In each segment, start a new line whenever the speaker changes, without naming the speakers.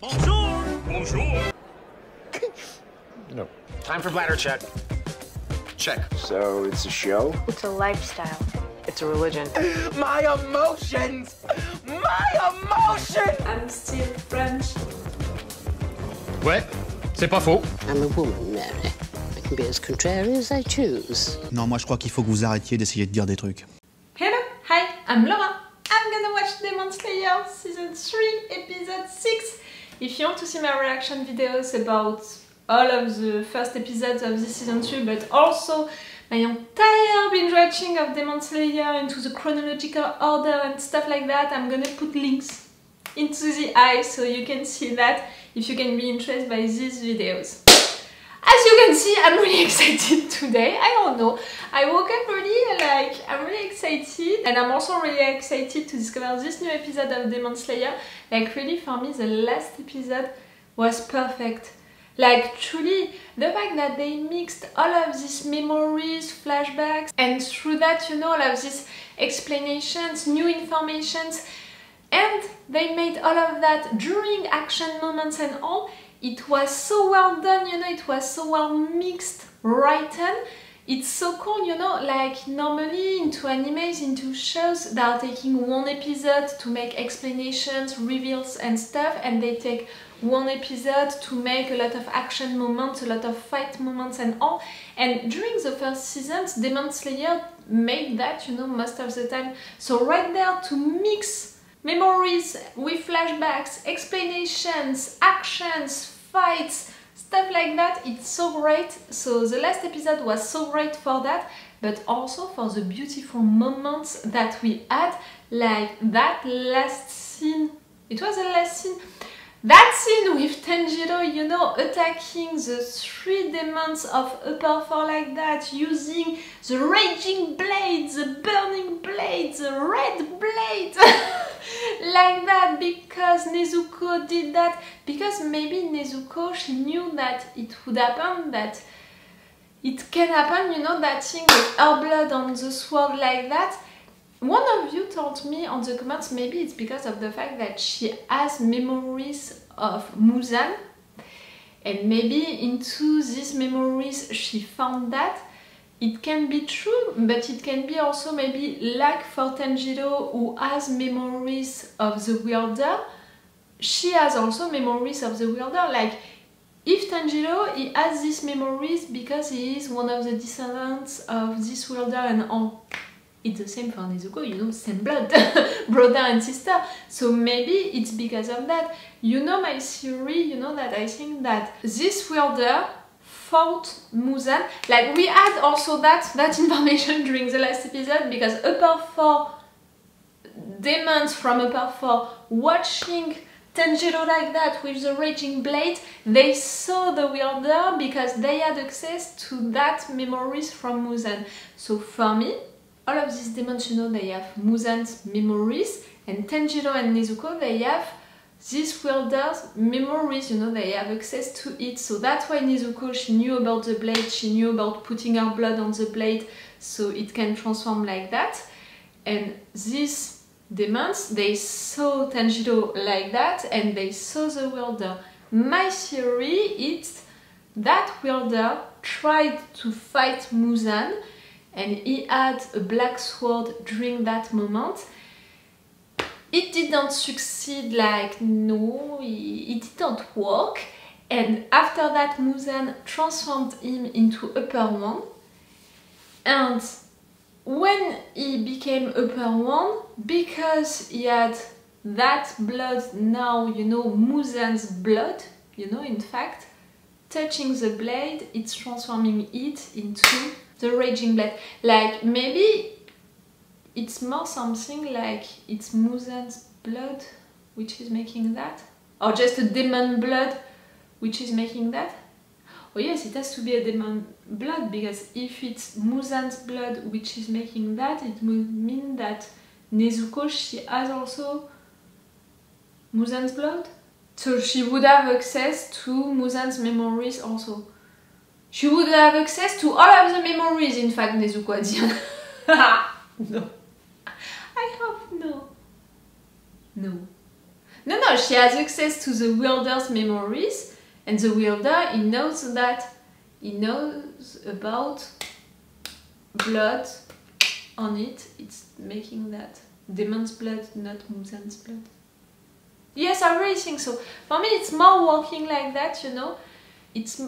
Bonjour! Bonjour!
no. Time for bladder check.
Check.
So it's a show?
It's a lifestyle.
It's a religion.
My emotions! My emotions!
I'm still French.
Ouais, c'est pas faux.
I'm a woman, Mary. I can be as contrary as I choose.
Non, moi je crois qu'il faut que vous arrêtiez d'essayer de dire des trucs.
Hello, hi, I'm Laura. I'm gonna watch Demon Slayer Season 3, Episode 6. If you want to see my reaction videos about all of the first episodes of this season 2, but also my entire binge watching of Demon Slayer into the chronological order and stuff like that, I'm gonna put links into the eye so you can see that if you can be interested by these videos. As you can see, I'm really excited today. I don't know. I woke up really like I'm really excited and I'm also really excited to discover this new episode of Demon Slayer. Like really for me the last episode was perfect. Like truly the fact that they mixed all of these memories, flashbacks and through that you know all of these explanations, new informations and they made all of that during action moments and all it was so well done you know it was so well mixed written. It's so cool you know like normally into animes into shows they are taking one episode to make explanations reveals and stuff and they take one episode to make a lot of action moments a lot of fight moments and all. And during the first seasons demon slayer made that you know most of the time. So right there to mix memories with flashbacks, explanations, actions, fights, stuff like that. It's so great. So the last episode was so great for that, but also for the beautiful moments that we had, like that last scene. It was the last scene. That scene with Tanjiro, you know, attacking the three demons of Upper Four like that, using the raging blade, the burning blade, the red blade. like that because Nezuko did that. Because maybe Nezuko she knew that it would happen that it can happen you know that thing with her blood on the sword like that. One of you told me on the comments maybe it's because of the fact that she has memories of Muzan and maybe into these memories she found that it can be true, but it can be also maybe like for Tanjiro who has memories of the wielder, she has also memories of the wielder. Like if Tanjiro he has these memories because he is one of the descendants of this wielder and all. It's the same for Nezuko, you know, same blood, brother and sister. So maybe it's because of that. You know my theory, you know that I think that this wielder fought Muzan. Like we had also that that information during the last episode because Upper Four demons from Upper Four watching Tanjiro like that with the raging blade, they saw the wielder because they had access to that memories from Muzan. So for me, all of these demons, you know, they have Muzan's memories and Tanjiro and Nezuko, they have these wielders memories you know they have access to it. So that's why Nezuko she knew about the blade she knew about putting her blood on the blade so it can transform like that. And these demons they saw Tanjiro like that and they saw the wielder my theory is that wielder tried to fight Muzan and he had a black sword during that moment it didn't succeed like no it didn't work. And after that Muzan transformed him into upper one. And when he became upper one because he had that blood now you know Muzan's blood you know in fact touching the blade it's transforming it into the raging blade. Like maybe it's more something like it's Muzan's blood which is making that? Or just a demon blood which is making that? Oh yes it has to be a demon blood because if it's Muzan's blood which is making that it would mean that Nezuko she has also Muzan's blood? So she would have access to Muzan's memories also. She would have access to all of the memories in fact Nezuko a dit no I hope no. No. No, no, she has access to the wielder's memories, and the wielder, he knows that. He knows about blood on it. It's making that demon's blood, not Muzan's blood. Yes, I really think so. For me, it's more working like that, you know. It's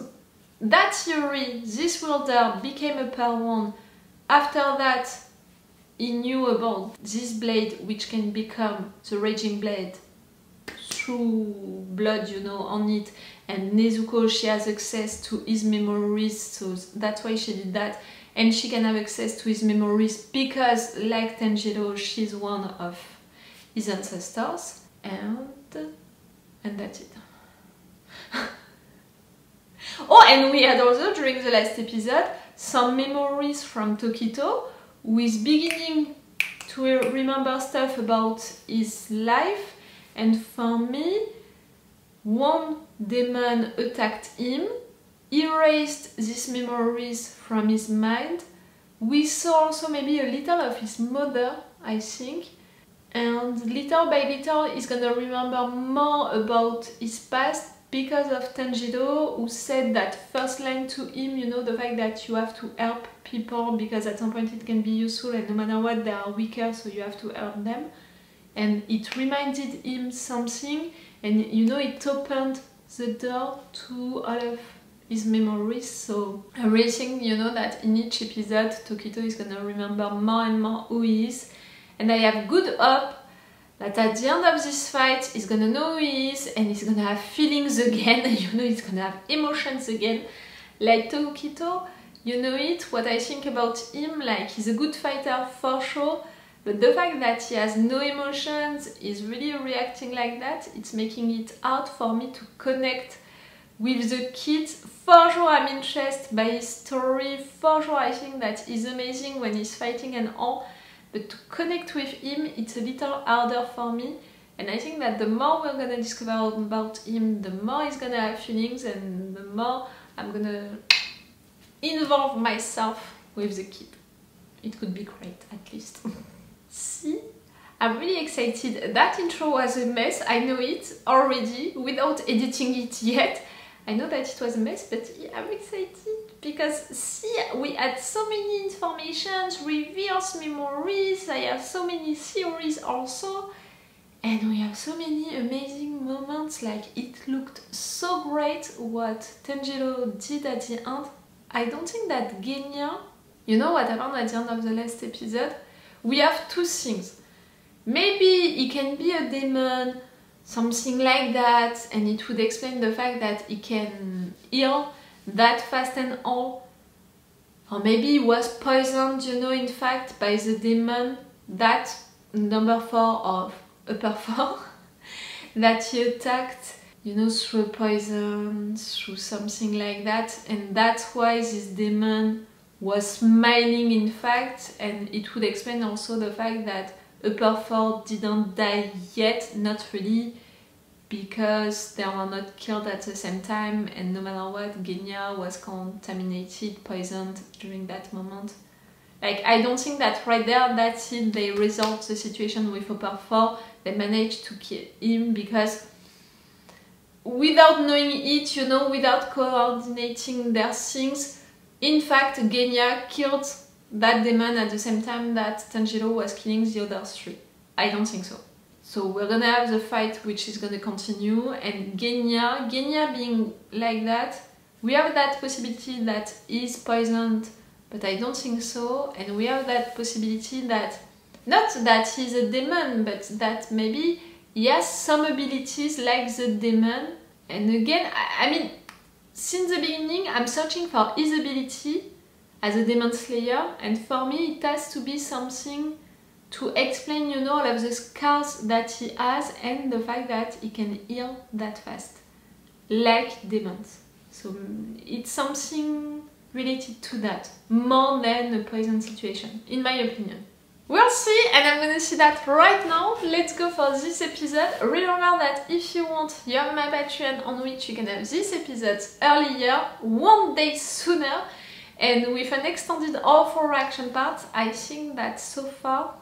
that theory, this wielder became a Padawan. After that, he knew about this blade, which can become the Raging Blade through blood, you know, on it. And Nezuko, she has access to his memories, so that's why she did that. And she can have access to his memories because, like Tanjiro, she's one of his ancestors. And and that's it. oh, and we had also during the last episode some memories from Tokito is beginning to remember stuff about his life and for me one demon attacked him erased these memories from his mind. We saw also maybe a little of his mother I think and little by little he's gonna remember more about his past because of Tanjiro who said that first line to him, you know, the fact that you have to help people because at some point it can be useful and no matter what they are weaker so you have to help them. And it reminded him something and you know it opened the door to all of his memories. So I really think you know that in each episode Tokito is gonna remember more and more who he is. And I have good hope that at the end of this fight he's gonna know who he is and he's gonna have feelings again, you know he's gonna have emotions again. Like Tokito, you know it, what I think about him, like he's a good fighter for sure, but the fact that he has no emotions, is really reacting like that, it's making it hard for me to connect with the kids. For sure I'm interested by his story, for sure I think that he's amazing when he's fighting and all, but to connect with him it's a little harder for me. And I think that the more we're gonna discover about him the more he's gonna have feelings and the more I'm gonna involve myself with the kid. It could be great at least. See? I'm really excited. That intro was a mess I know it already without editing it yet. I know that it was a mess but I'm excited because see we had so many informations reveals memories i have so many theories also and we have so many amazing moments like it looked so great what Tanjiro did at the end. I don't think that Genya you know what happened at the end of the last episode? We have two things. Maybe he can be a demon something like that and it would explain the fact that he can heal that fast and all. Or maybe he was poisoned, you know, in fact, by the demon that number four of upper four that he attacked, you know, through poison, through something like that. And that's why this demon was smiling in fact and it would explain also the fact that upper four didn't die yet, not really because they were not killed at the same time and no matter what, Genya was contaminated, poisoned during that moment. Like, I don't think that right there, that's it, they resolved the situation with Upper 4, they managed to kill him because without knowing it, you know, without coordinating their things, in fact, Genya killed that demon at the same time that Tanjiro was killing the other three. I don't think so. So we're gonna have the fight which is gonna continue and Genya, Genya being like that, we have that possibility that he's poisoned, but I don't think so. And we have that possibility that, not that he's a demon, but that maybe he has some abilities like the demon. And again, I, I mean, since the beginning, I'm searching for his ability as a demon slayer, and for me, it has to be something to explain, you know, all of the scars that he has and the fact that he can heal that fast, like demons. So mm, it's something related to that, more than a poison situation, in my opinion. We'll see, and I'm gonna see that right now. Let's go for this episode. Remember that if you want, you have my Patreon on which you can have this episode earlier, one day sooner, and with an extended all for reaction part, I think that so far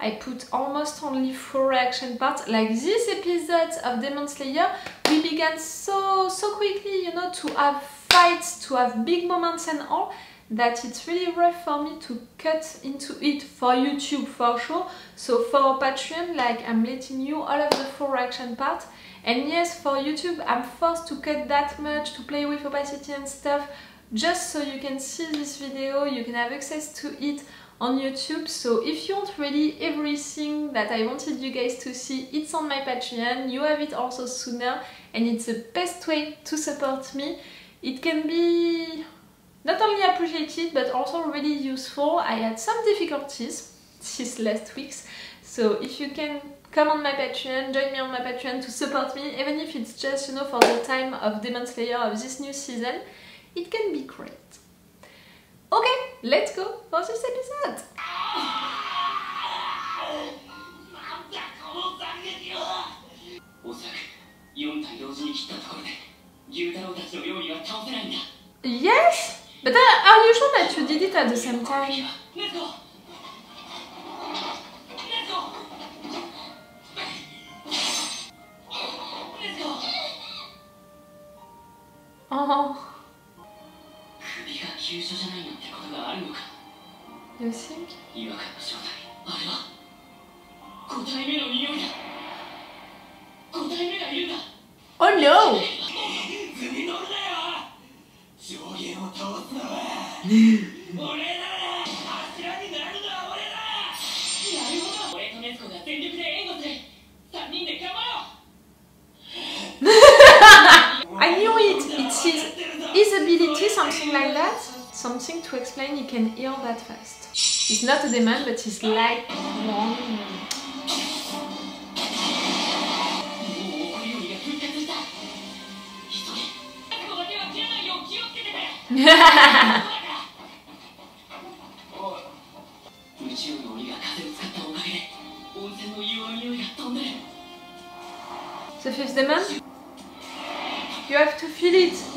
I put almost only four reaction parts. Like this episode of Demon Slayer, we began so so quickly, you know, to have fights, to have big moments and all, that it's really rough for me to cut into it for YouTube for sure. So for Patreon, like I'm letting you all of the four reaction parts. And yes, for YouTube, I'm forced to cut that much, to play with opacity and stuff, just so you can see this video, you can have access to it on YouTube. So if you want really everything that I wanted you guys to see, it's on my Patreon. You have it also sooner and it's the best way to support me. It can be not only appreciated but also really useful. I had some difficulties these last weeks. So if you can come on my Patreon, join me on my Patreon to support me, even if it's just, you know, for the time of Demon Slayer of this new season, it can be great. Okay, let's go
purchase the desserts.
Yes, but uh, are you sure that you did it at the same time? Oh.
急所じゃないなんてことがあるのか
you think?
違和感の正体あれは5体目の匂いだ5体目がいるんだ
Oh no!
図に乗るなよ上限を通すのは俺だ柱になるのは俺だなるほど俺とネスコが全力で援護する3人で頑張ろう
I knew it! It's his, his ability, something like that. Something to explain you can hear that fast. It's not a demon, but it's like one. the fifth demon? You have to feel it.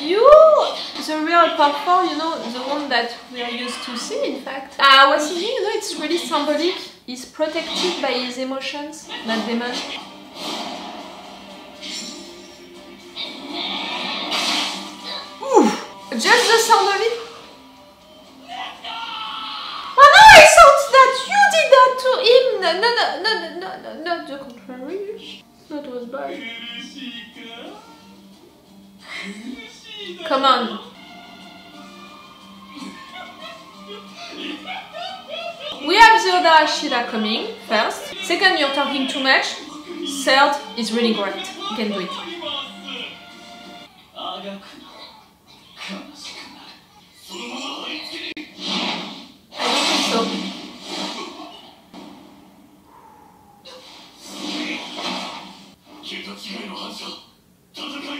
You! The real part 4, you know, the one that we are used to see, in fact. I was thinking, you know, it's really symbolic. He's protected by his emotions, that demon. Ooh! Just the sound of it. Oh no, I thought that you did that to him! No, no, no, no, no, no, not the contrary. That was bad. Come on. We have the other coming, first. Second, you're talking too much. Third, is really great. You can do it. I think so.
戦い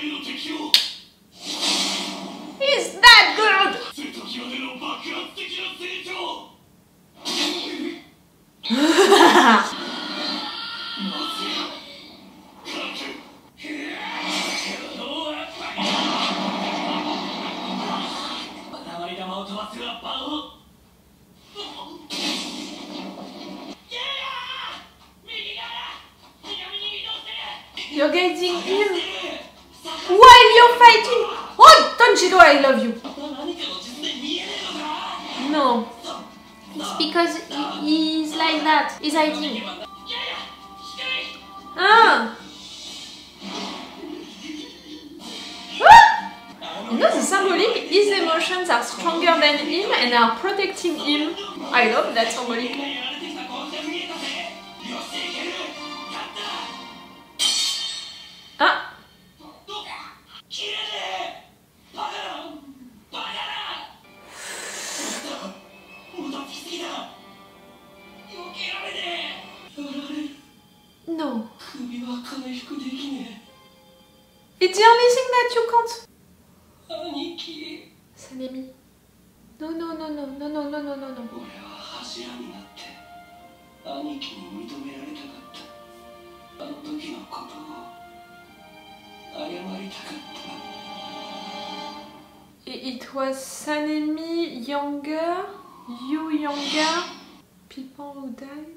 the only thing that you can't.
え兄貴
Sanemi. No, no, no, no, no, no, no, no, no, no.
俺は柱になって兄貴に認められたかったあの時のことを 謝りたかった
It was Sanemi younger, you younger, people who died.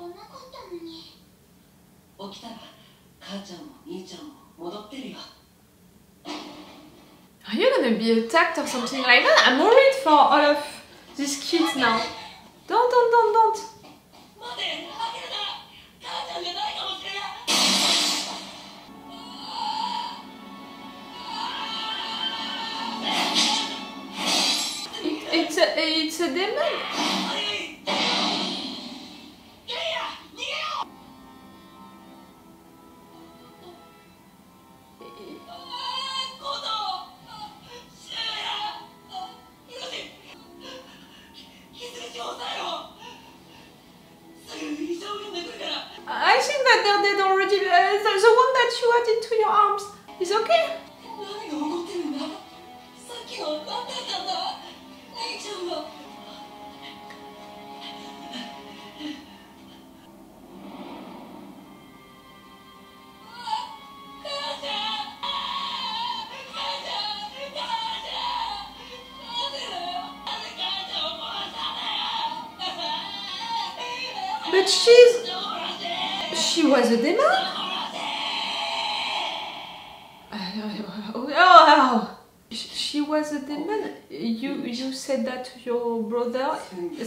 となかったのに起きたら母ちゃんも兄ちゃんも戻ってるよ
Are you gonna be attacked or something like that? I'm worried for all of these kids now. Don't, don't, don't, don't.
待て開けるな母ちゃんじゃないかもしれない
It, it's a, it's a demon.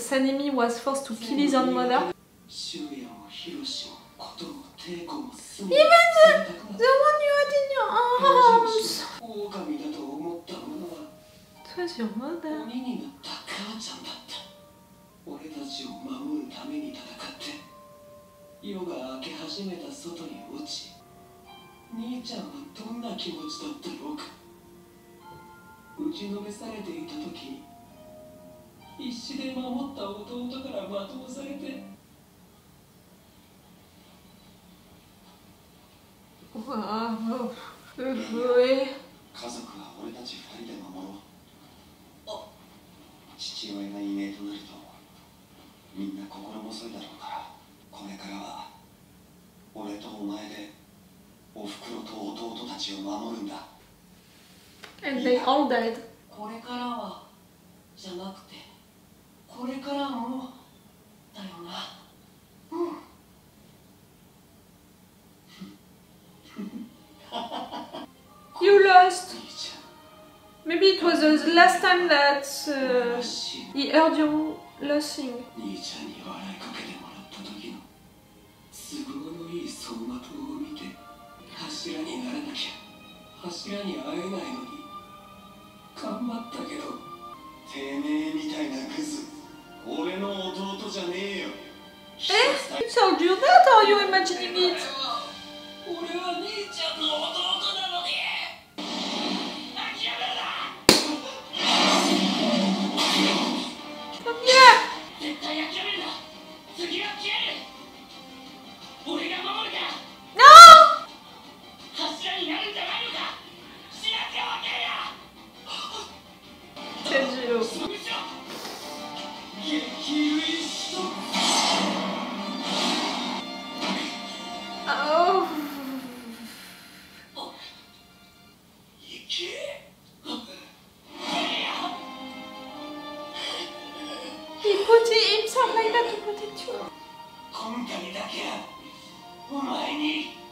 Sanemi was forced to kill his own mother. Even the, the one you had in your arms.
狼だと思ったものは
It was your mother.
俺たちを守るために戦って夜が明け始めた外に落ち兄ちゃんはどんな気持ちだったろうか打ちのめされていた時に必死で守った弟から罵倒されて
Wow. Good boy.
家族は俺たち二人で守ろう父親がいねえとなるとみんな心細いだろうからこれからは俺とお前でおふくろと弟たちを守るんだ
And they all died.
これからはじゃなくてこれからもだよな
You lost.
兄ち
Maybe it was the last time that
ゃん
uh,
し
he heard you losing.
兄ちゃんに笑いかけてもらった時の都合のいい走馬灯を見て柱にならなきゃ柱に会えないのに頑張ったけどてめえみたいなクズ 俺の弟じゃねえよ
He told you that or are you imagining it?
俺は兄ちゃんの弟な
you.
今回だけはお前に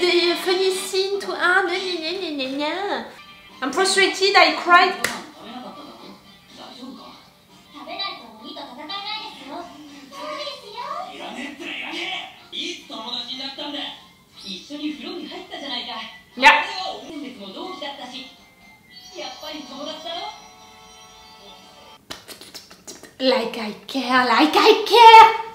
des funny scenes, tout. Hein, I'm frustrated, I cried. Like I care, like I care!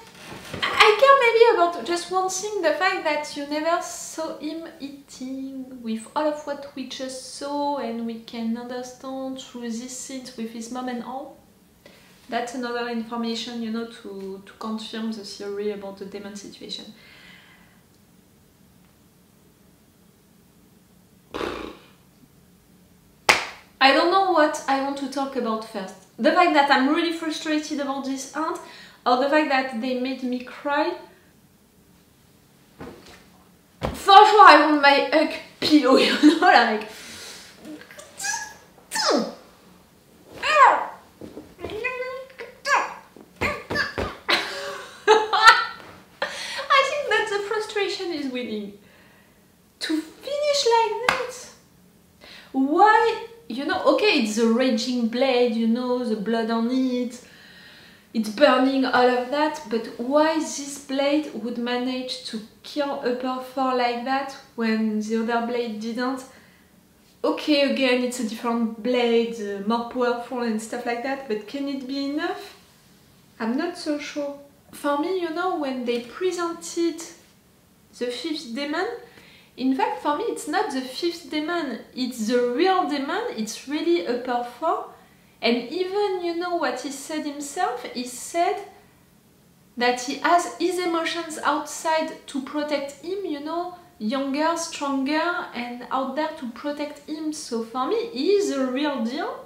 I care maybe about just one thing the fact that you never saw him eating with all of what we just saw and we can understand through these scenes with his mom and all. That's another information, you know, to, to confirm the theory about the demon situation. I don't know what I want to talk about first. The fact that I'm really frustrated about this aunt, or the fact that they made me cry. For sure, I want my hug pillow, you know, like. I think that the frustration is winning. To finish like that why you know okay it's a raging blade you know the blood on it it's burning all of that but why this blade would manage to kill upper four like that when the other blade didn't okay again it's a different blade uh, more powerful and stuff like that but can it be enough i'm not so sure for me you know when they presented the fifth demon in fact, for me, it's not the fifth demon, it's the real demon, it's really upper four. And even, you know, what he said himself, he said that he has his emotions outside to protect him, you know, younger, stronger, and out there to protect him. So for me, he is a real deal.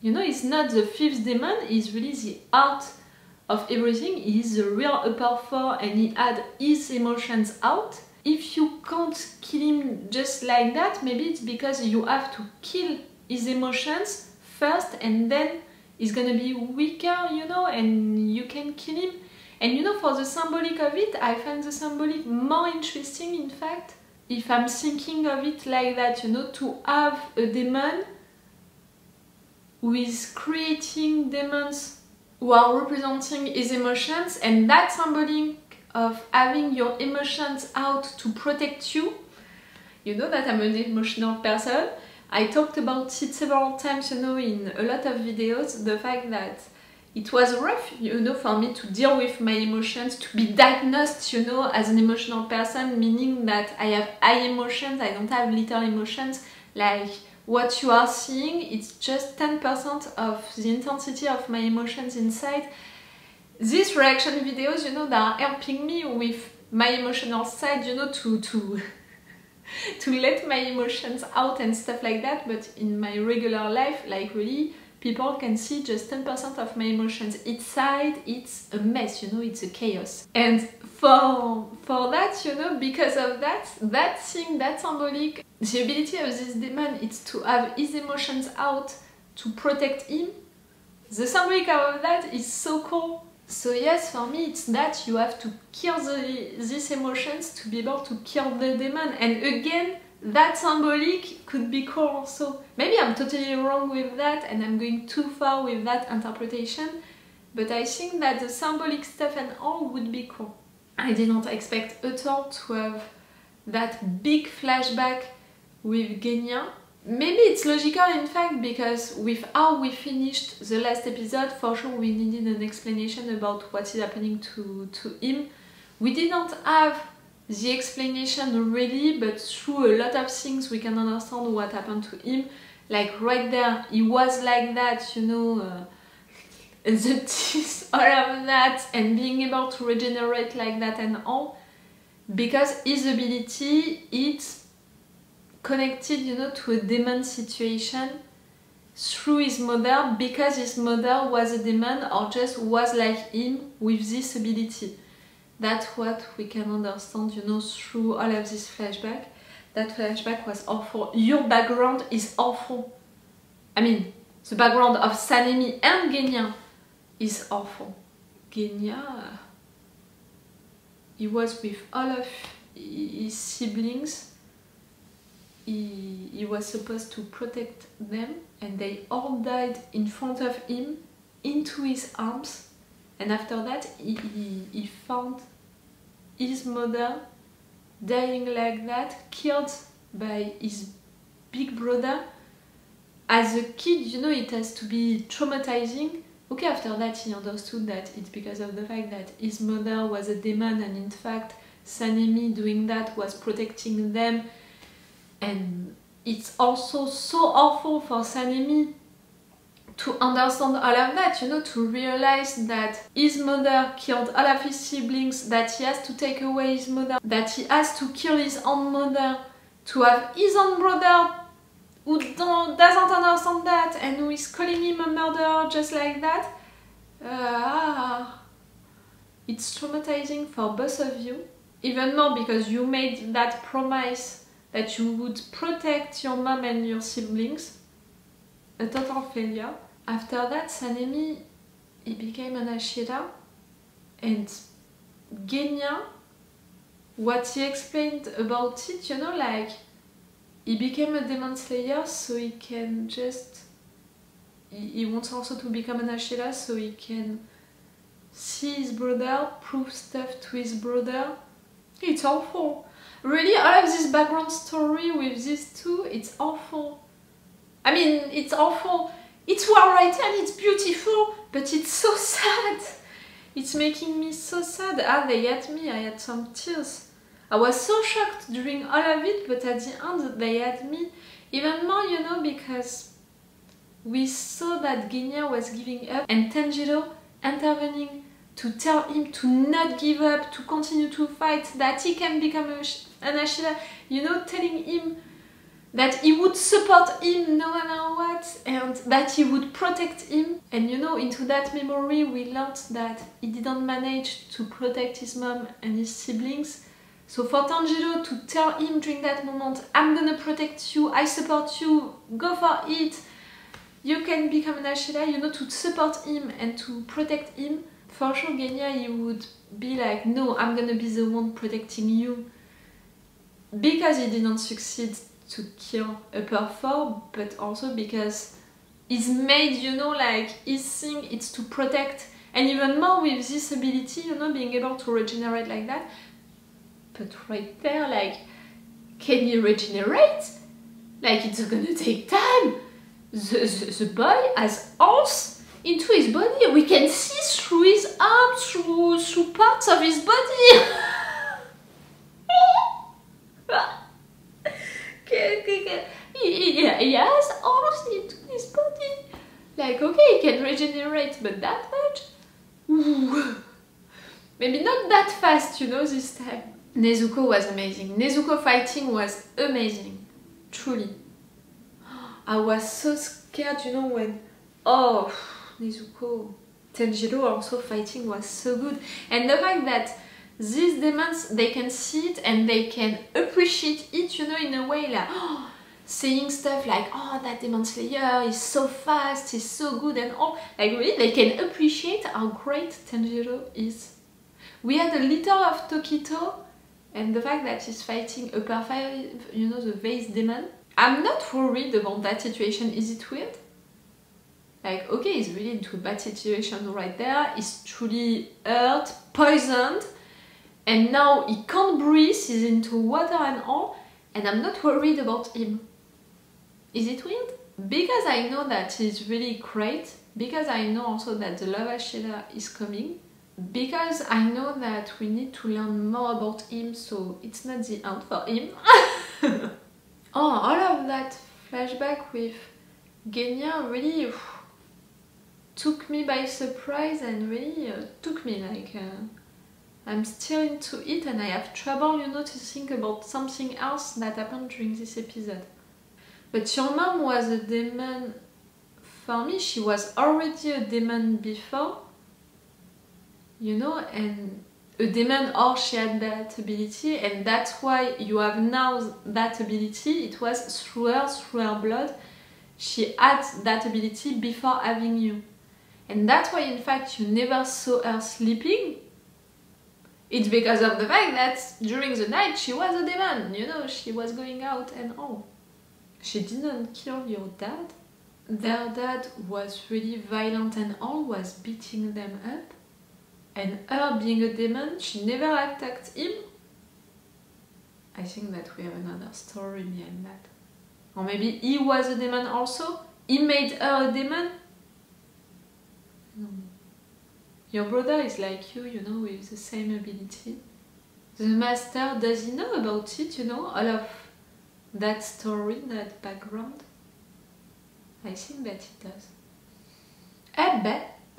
You know, he's not the fifth demon, he's really the heart of everything. He is the real upper four and he had his emotions out if you can't kill him just like that, maybe it's because you have to kill his emotions first and then he's gonna be weaker, you know, and you can kill him. And you know, for the symbolic of it, I find the symbolic more interesting, in fact, if I'm thinking of it like that, you know, to have a demon who is creating demons who are representing his emotions, and that symbolic of having your emotions out to protect you. You know that I'm an emotional person. I talked about it several times, you know, in a lot of videos, the fact that it was rough, you know, for me to deal with my emotions, to be diagnosed, you know, as an emotional person, meaning that I have high emotions, I don't have little emotions, like what you are seeing, it's just 10% of the intensity of my emotions inside. These reaction videos, you know, that are helping me with my emotional side, you know, to to to let my emotions out and stuff like that. But in my regular life, like really, people can see just 10% of my emotions inside. It's a mess, you know, it's a chaos. And for for that, you know, because of that, that thing, that symbolic, the ability of this demon is to have his emotions out to protect him. The symbolic of that is so cool so yes, for me it's that you have to kill the, these emotions to be able to kill the demon. And again, that symbolic could be cool also. Maybe I'm totally wrong with that and I'm going too far with that interpretation, but I think that the symbolic stuff and all would be cool. I did not expect at all to have that big flashback with Genya Maybe it's logical in fact because with how we finished the last episode, for sure we needed an explanation about what is happening to, to him. We didn't have the explanation really, but through a lot of things we can understand what happened to him. Like right there, he was like that, you know, uh, the teeth, all of that, and being able to regenerate like that and all. Because his ability, it's connected, you know, to a demon situation through his mother because his mother was a demon or just was like him with this ability. That's what we can understand, you know, through all of this flashback. That flashback was awful. Your background is awful. I mean, the background of Sanemi and Genya is awful. Genya, he was with all of his siblings. He, he was supposed to protect them, and they all died in front of him, into his arms. And after that, he, he, he found his mother dying like that, killed by his big brother. As a kid, you know, it has to be traumatizing. Okay, after that, he understood that it's because of the fact that his mother was a demon, and in fact, Sanemi doing that was protecting them. And it's also so awful for Sanemi to understand all of that, you know, to realize that his mother killed all of his siblings, that he has to take away his mother, that he has to kill his own mother, to have his own brother who doesn't understand that and who is calling him a murderer just like that. Uh, it's traumatizing for both of you, even more because you made that promise that you would protect your mom and your siblings. A total failure. After that, Sanemi, he became an Ashira and Genya, what he explained about it, you know, like he became a demon slayer so he can just he, he wants also to become an Ashira so he can see his brother, prove stuff to his brother. It's awful. Really, all of this background story with these two, it's awful. I mean, it's awful. It's well written, it's beautiful, but it's so sad. It's making me so sad. Ah, they had me, I had some tears. I was so shocked during all of it, but at the end they had me even more, you know, because we saw that Genya was giving up and Tanjiro intervening to tell him to not give up, to continue to fight, that he can become an Ashira, you know, telling him that he would support him no matter what and that he would protect him. And you know, into that memory, we learned that he didn't manage to protect his mom and his siblings. So for Tanjiro to tell him during that moment, I'm gonna protect you, I support you, go for it, you can become an Ashira, you know, to support him and to protect him, for sure Genya he would be like, no, I'm gonna be the one protecting you. Because he didn't succeed to kill Upper 4, but also because he's made, you know, like his thing it's to protect, and even more with this ability, you know, being able to regenerate like that. But right there, like, can you regenerate? Like, it's gonna take time. The, the, the boy has arms into his body. We can see through his arms, through, through parts of his body. he, he has arms into his body. Like, okay, he can regenerate, but that much? Ooh. Maybe not that fast, you know, this time. Nezuko was amazing. Nezuko fighting was amazing. Truly. I was so scared, you know, when... Oh, Nezuko. Tanjiro also fighting was so good. And the fact that these demons, they can see it and they can appreciate it, you know, in a way like... Oh, saying stuff like, oh, that Demon Slayer is so fast, he's so good and all. Like, really, they can appreciate how great Tanjiro is. We had a little of Tokito and the fact that he's fighting a perfect, you know, the vase demon. I'm not worried about that situation. Is it weird? Like, okay, he's really into a bad situation right there. He's truly hurt, poisoned, and now he can't breathe, he's into water and all, and I'm not worried about him. Is it weird? Because I know that he's really great, because I know also that the Love Hashira is coming, because I know that we need to learn more about him, so it's not the end for him. oh, all of that flashback with Genya really took me by surprise and really uh, took me like... Uh, I'm still into it and I have trouble, you know, to think about something else that happened during this episode. But your mom was a demon for me, she was already a demon before, you know, and a demon or she had that ability, and that's why you have now that ability. It was through her, through her blood. She had that ability before having you. And that's why, in fact, you never saw her sleeping. It's because of the fact that during the night she was a demon, you know, she was going out and all. She didn't kill your dad. Their dad was really violent and always beating them up. And her being a demon, she never attacked him. I think that we have another story behind that. Or maybe he was a demon also. He made her a demon. No. Your brother is like you, you know, with the same ability. The master, does he know about it, you know, all of that story, that background? I think that it does. I bet.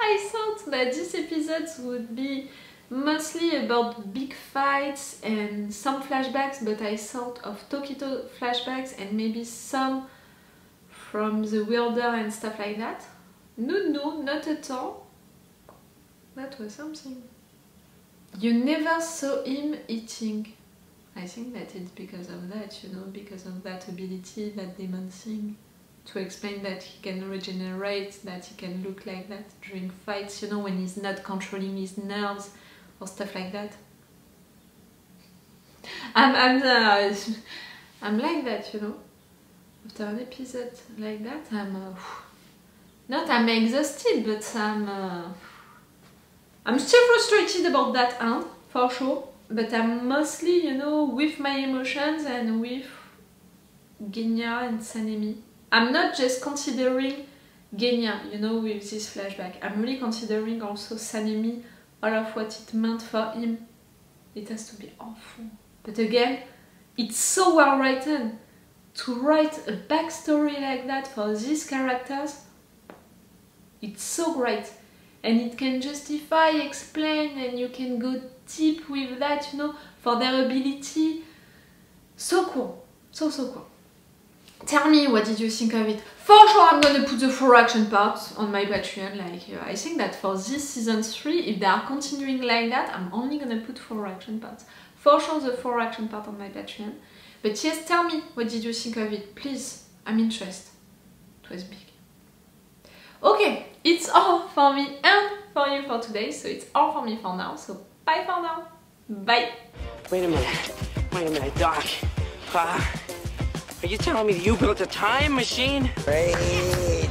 I thought that this episode would be mostly about big fights and some flashbacks, but I thought of Tokito flashbacks and maybe some from the Wilder and stuff like that. No, no, not at all. That was something. You never saw him eating. I think that it's because of that, you know, because of that ability, that demon thing. To explain that he can regenerate, that he can look like that during fights, you know, when he's not controlling his nerves or stuff like that. I'm, I'm, uh, I'm like that, you know. After an episode like that, I'm uh, not I'm exhausted, but I'm uh, I'm still frustrated about that end for sure. But I'm mostly, you know, with my emotions and with Genya and Sanemi. I'm not just considering Genya, you know, with this flashback. I'm really considering also Sanemi, all of what it meant for him. It has to be awful. But again, it's so well written to write a backstory like that for these characters, it's so great. And it can justify, explain, and you can go deep with that, you know, for their ability. So cool. So, so cool. Tell me what did you think of it. For sure I'm gonna put the full action part on my Patreon, like uh, I think that for this season 3, if they are continuing like that, I'm only gonna put full action parts. For sure the full action part on my Patreon. But yes, tell me, what did you think of it? Please, I'm interested. It was big. Okay, it's all for me and for you for today, so it's all for me for now, so bye for now. Bye!
Wait a minute. Wait a minute, Doc. Uh, are you telling me you built a time machine?
Hey.